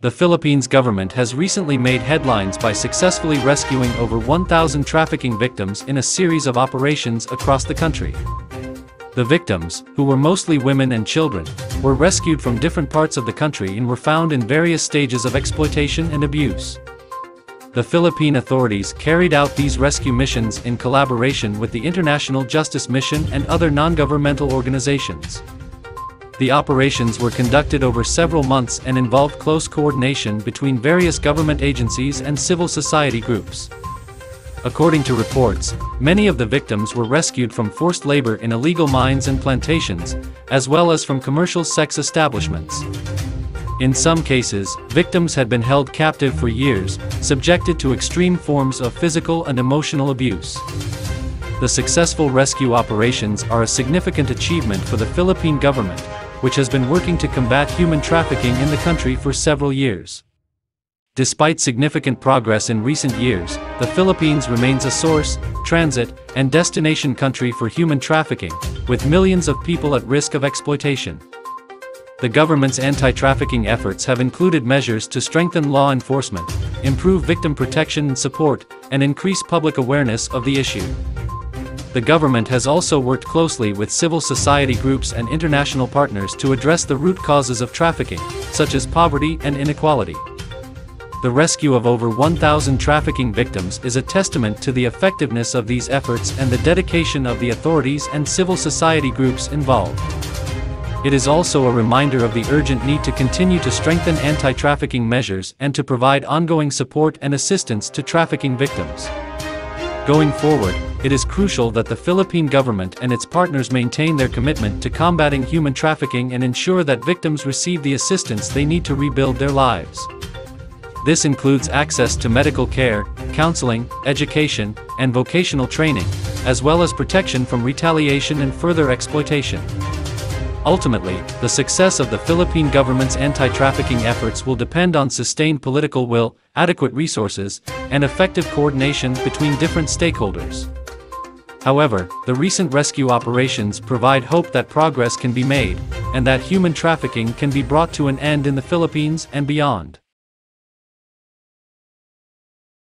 The Philippines government has recently made headlines by successfully rescuing over 1,000 trafficking victims in a series of operations across the country. The victims, who were mostly women and children, were rescued from different parts of the country and were found in various stages of exploitation and abuse. The Philippine authorities carried out these rescue missions in collaboration with the International Justice Mission and other non-governmental organizations. The operations were conducted over several months and involved close coordination between various government agencies and civil society groups. According to reports, many of the victims were rescued from forced labor in illegal mines and plantations, as well as from commercial sex establishments. In some cases, victims had been held captive for years, subjected to extreme forms of physical and emotional abuse. The successful rescue operations are a significant achievement for the Philippine government, which has been working to combat human trafficking in the country for several years. Despite significant progress in recent years, the Philippines remains a source, transit, and destination country for human trafficking, with millions of people at risk of exploitation. The government's anti-trafficking efforts have included measures to strengthen law enforcement, improve victim protection and support, and increase public awareness of the issue the government has also worked closely with civil society groups and international partners to address the root causes of trafficking, such as poverty and inequality. The rescue of over 1,000 trafficking victims is a testament to the effectiveness of these efforts and the dedication of the authorities and civil society groups involved. It is also a reminder of the urgent need to continue to strengthen anti-trafficking measures and to provide ongoing support and assistance to trafficking victims. Going forward, it is crucial that the Philippine government and its partners maintain their commitment to combating human trafficking and ensure that victims receive the assistance they need to rebuild their lives. This includes access to medical care, counseling, education, and vocational training, as well as protection from retaliation and further exploitation. Ultimately, the success of the Philippine government's anti-trafficking efforts will depend on sustained political will, adequate resources, and effective coordination between different stakeholders. However, the recent rescue operations provide hope that progress can be made, and that human trafficking can be brought to an end in the Philippines and beyond.